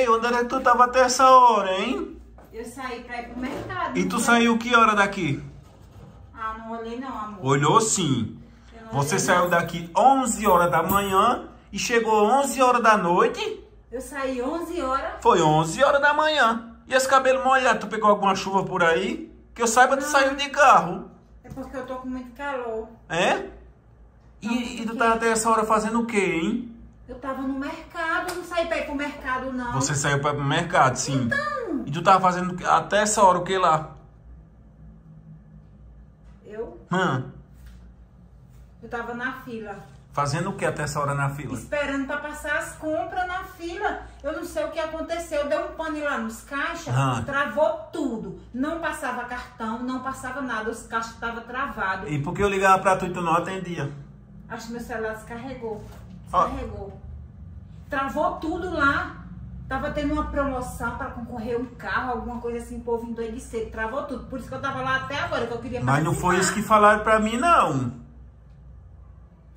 Ei, onde era que tu tava até essa hora, hein? Eu saí pra ir pro mercado. E não tu foi? saiu que hora daqui? Ah, não olhei não, amor. Olhou sim. Não Você saiu não. daqui 11 horas da manhã e chegou 11 horas da noite? Eu saí 11 horas. Foi 11 horas da manhã. E esse cabelo molhado, tu pegou alguma chuva por aí? Que eu saiba, tu Não. saiu de carro. É porque eu tô com muito calor. É? E, e tu tá até essa hora fazendo o quê, hein? Eu tava no mercado, não saí pra ir pro mercado, não. Você saiu para o mercado, sim. Então. E tu tava fazendo até essa hora o que lá? Eu? Hã? Eu tava na fila. Fazendo o que até essa hora na fila? Esperando pra passar as compras na fila. Eu não sei o que aconteceu. Deu um pane lá nos caixas, Ah. travou tudo. Não passava cartão, não passava nada. Os caixas estavam travados. E por que eu ligava pra tu e tu não atendia? Acho que meu celular descarregou. Descarregou. Travou tudo lá. Tava tendo uma promoção para concorrer um carro, alguma coisa assim, o povo endoidecer. Travou tudo. Por isso que eu tava lá até agora, que eu queria Mas não foi isso que falaram pra mim, não.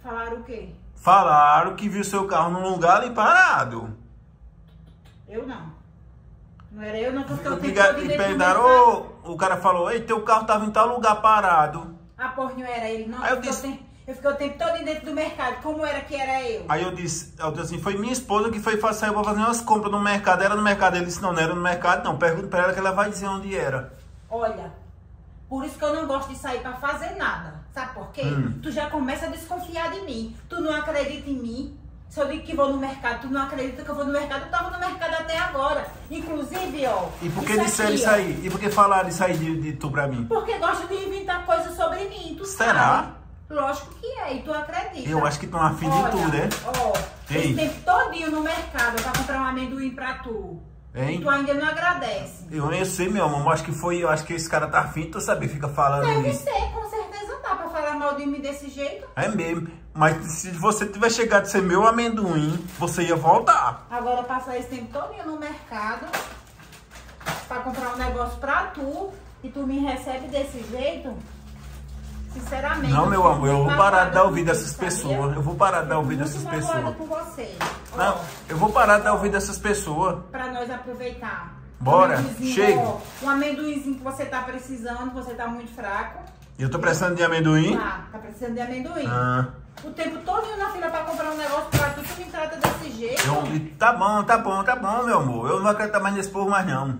Falaram o quê? Falaram que viu seu carro num lugar ali parado. Eu não. Não era eu não, porque eu tenho todo direito o cara falou, ei, teu carro tava em tal lugar parado. Ah, porra, não era ele, não. Aí eu disse- tenho- eu fiquei o tempo todo dentro do mercado. Como era que era eu? Aí eu disse, eu disse assim, foi minha esposa que foi fa- saiu pra fazer umas compras no mercado. Era no mercado. Ele disse, não, não era no mercado, não. Pergunta pra ela que ela vai dizer onde era. Olha, por isso que eu não gosto de sair pra fazer nada. Sabe por quê? Hum. Tu já começa a desconfiar de mim. Tu não acredita em mim. Se eu digo que vou no mercado, tu não acredita que eu vou no mercado. Eu tava no mercado até agora. Inclusive, ó. E por que isso disseram aqui, isso ó, aí? E por que falaram isso aí de, de tu pra mim? Porque gosta de inventar coisas sobre mim. Tu Será? sabe. Lógico que é, e tu acredita. Eu acho que uma filha de Olha, tu, né? Ó, Ei. esse tempo todinho no mercado pra comprar um amendoim pra tu. Hein? E tu ainda não agradece. Eu, eu sei, meu amor, mas acho que foi, eu acho que esse cara tá afim, tu sabe, fica falando Deve isso. ser, com certeza tá pra falar mal de mim desse jeito. É mesmo. Mas se você tivesse chegado a ser meu amendoim, você ia voltar. Agora passar esse tempo todinho no mercado pra comprar um negócio pra tu e tu me recebe desse jeito. Sinceramente. Não, eu meu amor, eu vou parar de dar ouvido a essas pessoas. Eu vou parar de dar ouvido a essas pessoas. com você. Não, eu vou parar de dar ouvido a essas pessoas. pra nós aproveitar. Bora, Um chega. ó, Um amendoinzinho que você tá precisando, você tá muito fraco. Eu tô precisando de amendoim? Tá, tá precisando de amendoim. Ah, O tempo todo na fila pra comprar um negócio pra tu, tu me trata desse jeito. eu, tá bom, tá bom, tá bom, meu amor. Eu não vou acreditar mais nesse povo mais não.